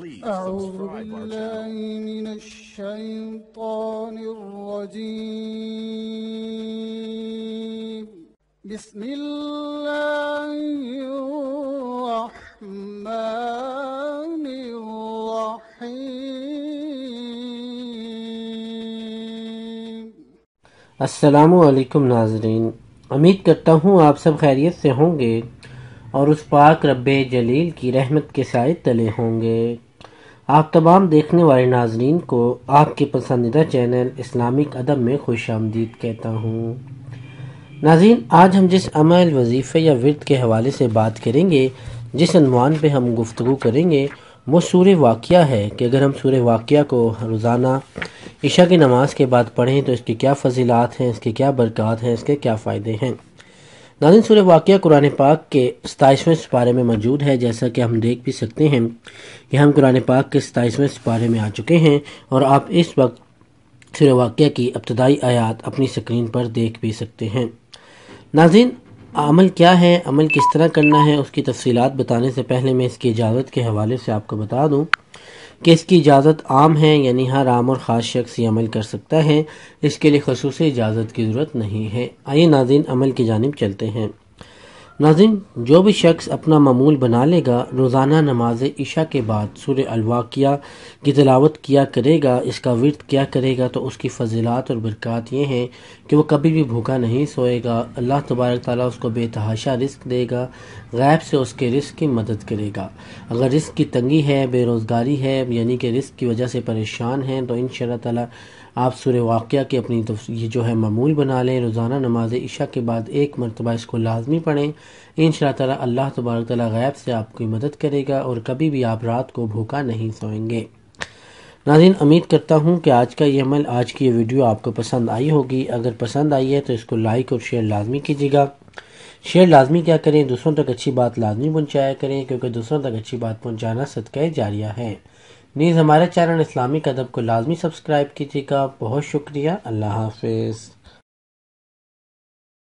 Please subscribe our channel. بالله من الشيطان الرجيم. بسم الله الرحمن الرحيم. السلام علیکم ناظرین. امید کرتا ہوں آپ سب خیریت سے ہوں گے اور اس پاک رب جلیل کی رحمت کے سائے تلے ہوں گے۔ آپ تمام دیکھنے والے ناظرین کو آپ کے پسندیدہ چینل اسلامک ادب میں خوش آمدید کہتا ہوں۔ ناظرین، آج ہم جس عمل، وظیفے یا ورد کے حوالے سے بات کریں گے، جس عنوان پہ ہم گفتگو کریں گے، وہ سور واقعہ ہے کہ اگر ہم سور واقعہ کو روزانہ عشاء کی نماز کے بعد پڑھیں تو اس کی کیا فضیلات ہیں، اس کی کیا برکات ہیں، اس کے کیا فائدے ہیں۔ ناظرین سور واقعہ قرآن پاک کے ستائیسویں سپارے میں موجود ہے، جیسا کہ ہم دیکھ بھی سکتے ہیں کہ ہم قرآن پاک کے ستائیسویں سپارے میں آ چکے ہیں اور آپ اس وقت سور واقعہ کی ابتدائی آیات اپنی سکرین پر دیکھ بھی سکتے ہیں۔ ناظرین عمل کیا ہے؟ عمل کس طرح کرنا ہے؟ اس کی تفصیلات بتانے سے پہلے میں اس کی اجازت کے حوالے سے آپ کو بتا دوں۔ کہ اس کی اجازت عام ہے یعنی ہر عام اور خاص شخص یہ عمل کر سکتا ہے، اس کے لیے خصوصی اجازت کی ضرورت نہیں ہے۔ آئیے ناظرین عمل کی جانب چلتے ہیں۔ ناظرین، جو بھی شخص اپنا معمول بنا لے گا، روزانہ نماز عشاء کے بعد سور الواقعہ کی تلاوت کیا کرے گا، اس کا ورد کیا کرے گا، تو اس کی فضیلات اور برکات یہ ہیں کہ وہ کبھی بھی بھوکا نہیں سوئے گا۔ اللہ تبارک تعالیٰ اس کو بے تحاشا رزق دے گا، غیب سے اس کے رزق کی مدد کرے گا۔ اگر رزق کی تنگی ہے، بے روزگاری ہے یعنی کہ رزق کی وجہ سے پریشان ہیں، تو ان شاء اللہ تعالیٰ آپ سور واقعہ کے اپنی یہ جو ہے معمول بنا لیں، روزانہ نماز عشاء کے بعد ایک مرتبہ اس کو لازمی پڑھیں۔ ان شاء اللہ تعالیٰ اللہ تبارک تعالیٰ غیب سے آپ کی مدد کرے گا اور کبھی بھی آپ رات کو بھوکا نہیں سوئیں گے۔ ناظرین، امید کرتا ہوں کہ آج کا یہ عمل، آج کی یہ ویڈیو آپ کو پسند آئی ہوگی۔ اگر پسند آئی ہے تو اس کو لائک اور شیئر لازمی کیجیے گا۔ شیئر لازمی کیا کریں؟ دوسروں تک اچھی بات لازمی پہنچایا کریں، کیونکہ دوسروں تک اچھی بات پہنچانا صدقہ جاریہ ہے۔ نیز ہمارے چینل اسلامک ادب کو لازمی سبسکرائب کیجیے گا۔ بہت شکریہ۔ اللہ حافظ۔